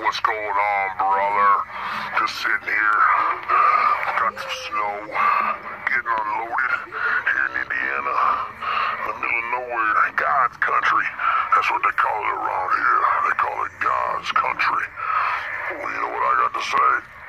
What's going on, brother? Just sitting here. Got some snow. Getting unloaded here in Indiana. In the middle of nowhere. God's country. That's what they call it around here. They call it God's country. Well, you know what I got to say?